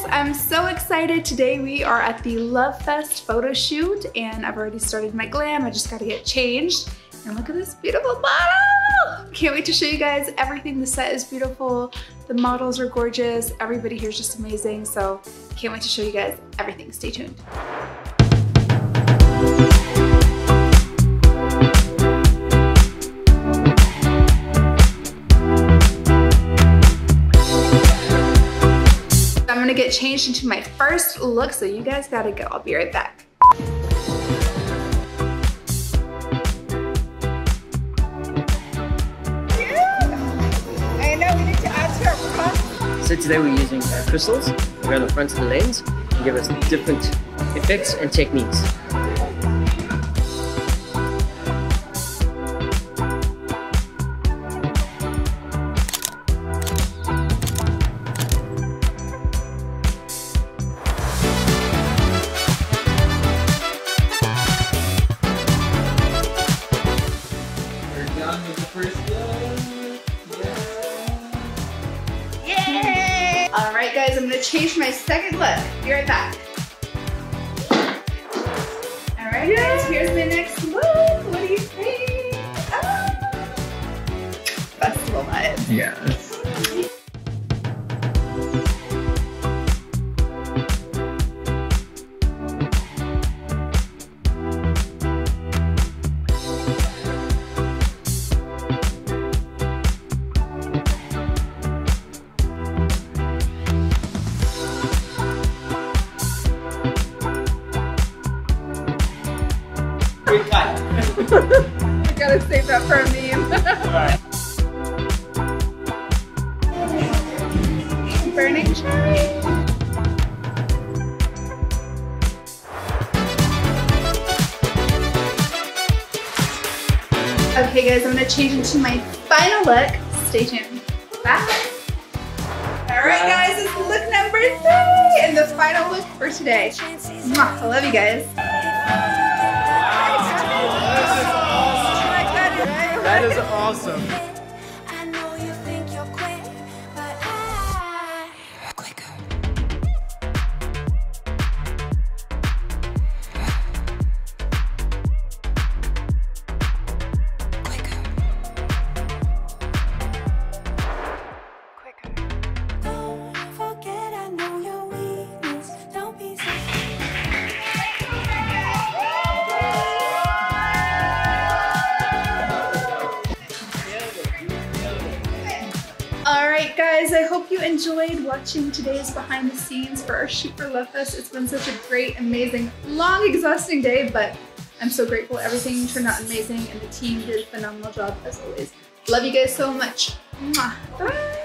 guys, I'm so excited. Today we are at the Love Fest photo shoot and I've already started my glam. I just gotta get changed. And look at this beautiful model! Can't wait to show you guys everything. The set is beautiful. The models are gorgeous. Everybody here is just amazing. So can't wait to show you guys everything. Stay tuned. Gonna get changed into my first look, so you guys gotta go. I'll be right back. So today we're using uh, crystals around the front of the lens to give us different effects and techniques. All right, guys, I'm gonna change my second look. Be right back. All right, guys, here's my next look. What do you think? Ah! Festival vibes. Yes. Quick cut. I gotta save that for a meme. Burning cherry. Okay, guys, I'm gonna change into my final look. Stay tuned. Bye. All right, guys, it's look number three and the final look for today. Mwah, I love you guys. That is awesome. Right, guys, I hope you enjoyed watching today's behind the scenes for our Shoot for Love Fest. It's been such a great, amazing, long, exhausting day, but I'm so grateful. Everything turned out amazing and the team did a phenomenal job as always. Love you guys so much. Bye.